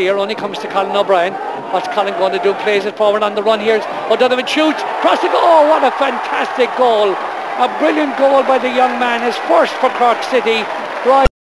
clear, only comes to Colin O'Brien. What's Colin going to do? Plays it forward on the run here. O'Donovan shoots, cross it! Oh, what a fantastic goal. A brilliant goal by the young man, his first for Cork City. Right.